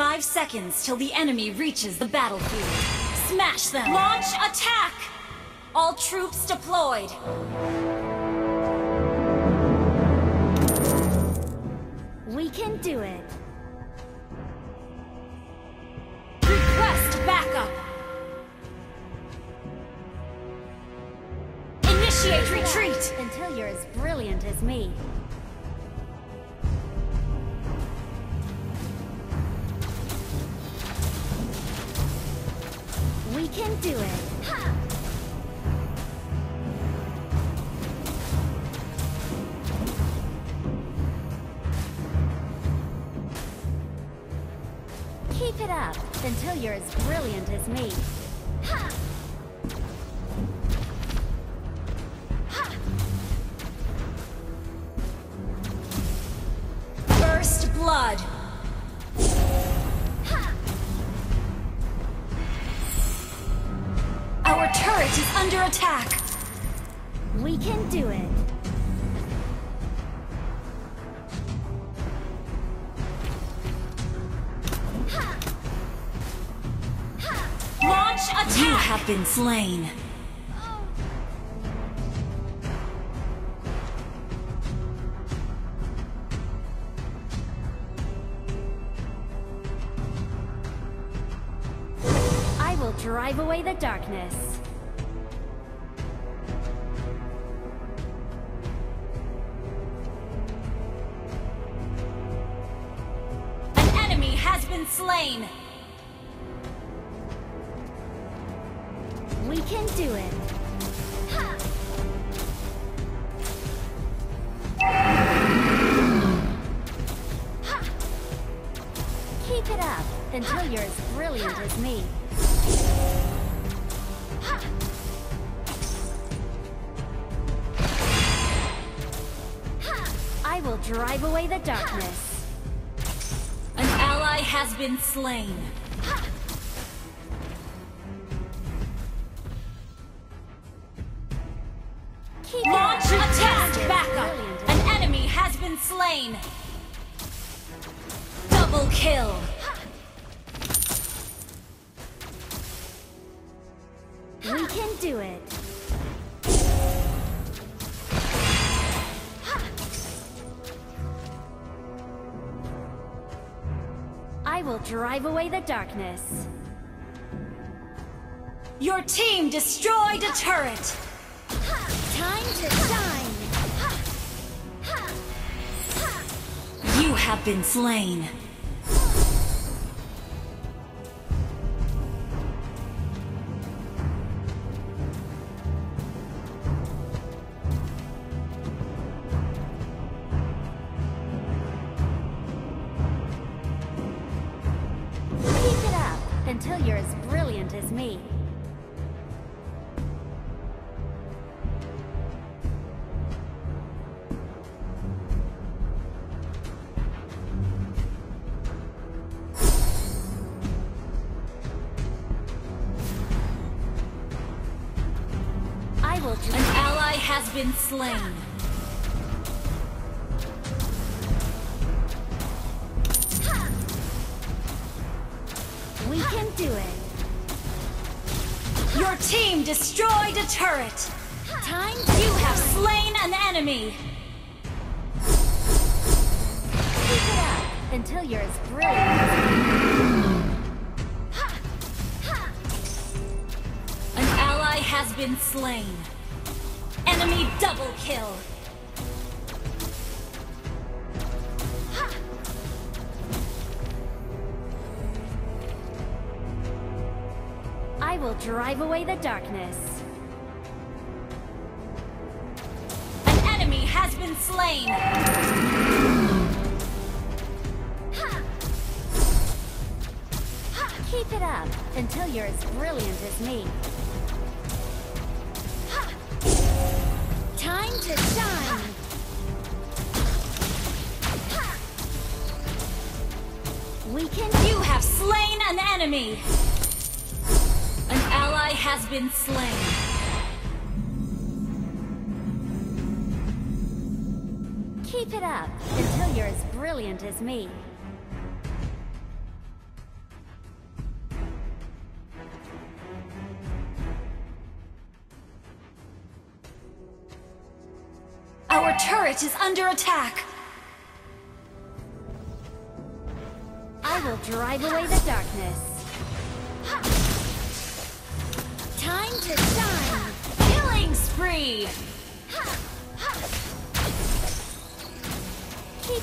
Five seconds till the enemy reaches the battlefield. Smash them! Launch attack! All troops deployed! We can do it. Request backup! Initiate retreat! Until you're as brilliant as me. Can do it. Keep it up until you're as brilliant as me. Attack! We can do it. Launch attack! You have been slain. I will drive away the darkness. Been slain! We can do it. Keep it up until you're as brilliant as me. I will drive away the darkness. Ally has been slain. Launch attack! Backup! An enemy has been slain! Double kill! We can do it. I will drive away the darkness. Your team destroyed a turret! Time to shine! You have been slain. Until you're as brilliant as me. An ally has been slain. We can do it. Your team destroyed a turret! Time You have slain an enemy! Keep it up until you're as brilliant. An ally has been slain. Enemy double kill! Will drive away the darkness. An enemy has been slain! Keep it up until you're as brilliant as me. Time to shine! We can You have slain an enemy! has been slain. Keep it up until you're as brilliant as me. Our turret is under attack! I will drive away the darkness. Keep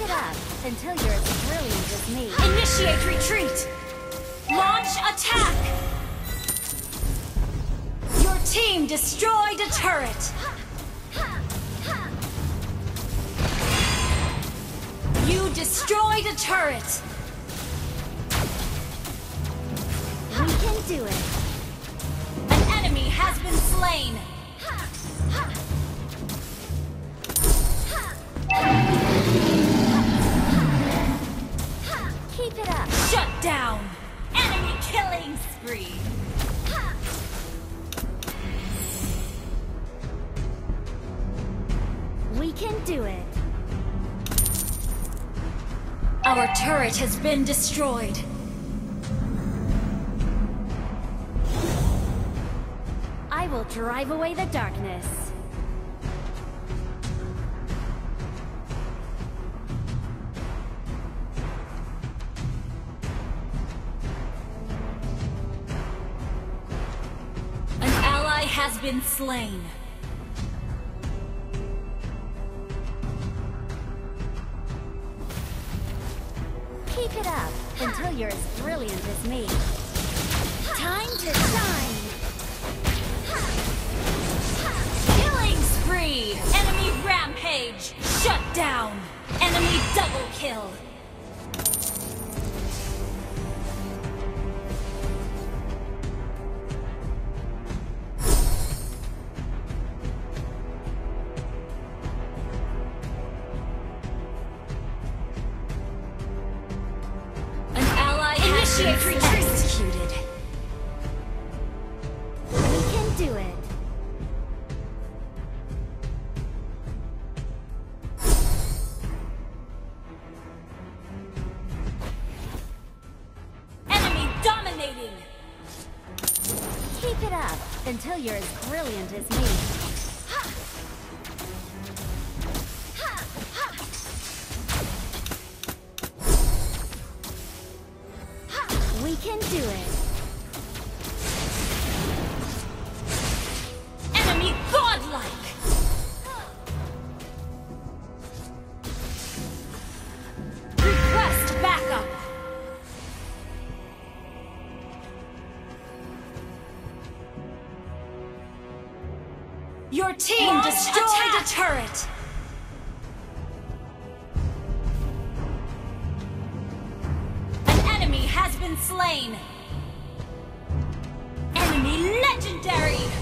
it up until you're as brilliant as me. Initiate retreat! Launch attack! Your team destroyed a turret! You destroyed a turret! We can do it. An enemy has been slain! Keep it up. Shut down! Enemy killing spree! We can do it. Our turret has been destroyed. Will drive away the darkness. An ally has been slain. Keep it up until you're as brilliant as me. Time to shine! Enemy rampage! Shut down! Enemy double kill! An ally initiate retreat! Up until you're as brilliant as me. Your team Launch destroyed attack! a turret! An enemy has been slain! Enemy legendary!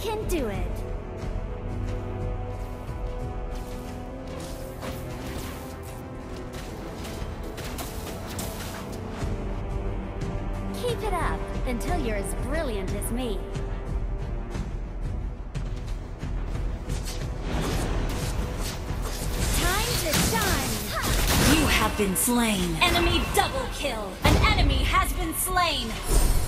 Can do it. Keep it up until you're as brilliant as me. Time to shine! You have been slain. Enemy double kill. An enemy has been slain.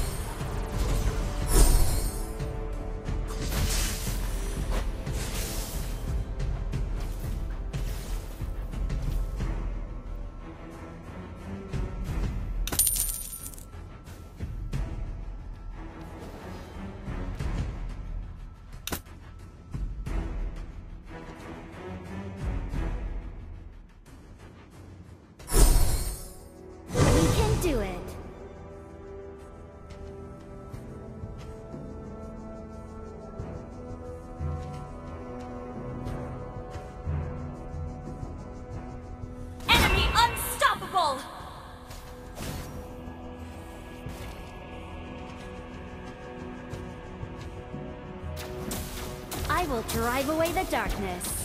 Will drive away the darkness.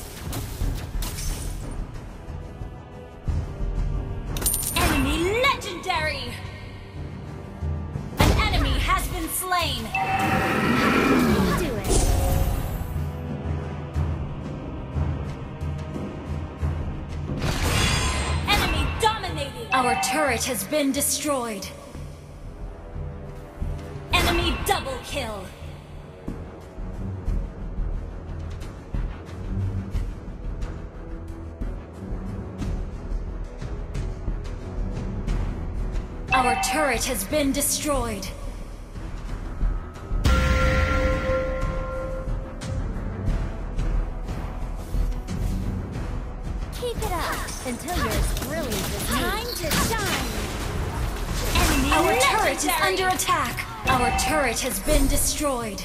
Enemy legendary! An enemy has been slain! Do it. Enemy dominated! Our turret has been destroyed. Enemy double kill! Our turret has been destroyed. Keep it up until you're as brilliant as me. Time to shine. Enemy Our turret is under attack. Our turret has been destroyed.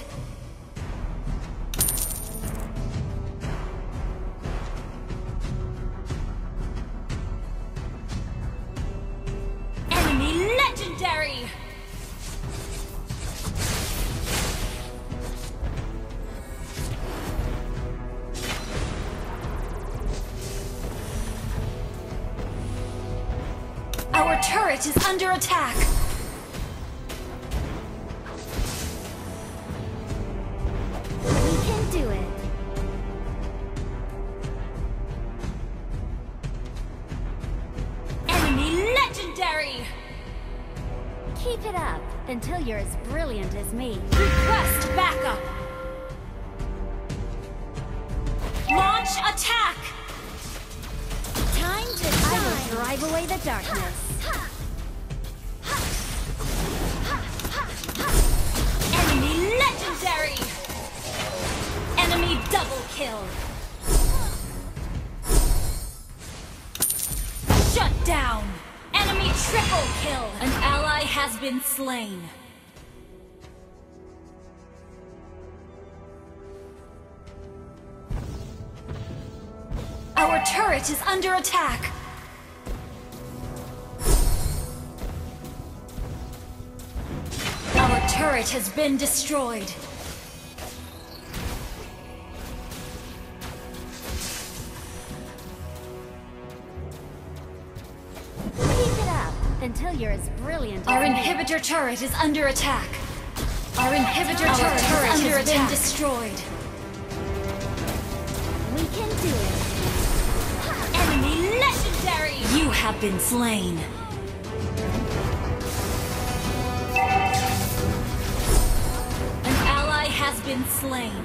Turret is under attack. We can do it. Enemy legendary! Keep it up until you're as brilliant as me. Request backup! Launch attack! Time to. I will drive away the darkness. Legendary! Enemy double kill! Shut down! Enemy triple kill! An ally has been slain. Our turret is under attack! Our turret has been destroyed. You're brilliant Our inhibitor turret is under attack. Our inhibitor turret, turret is under has attack. been destroyed. We can do it. Enemy legendary! You have been slain. An ally has been slain.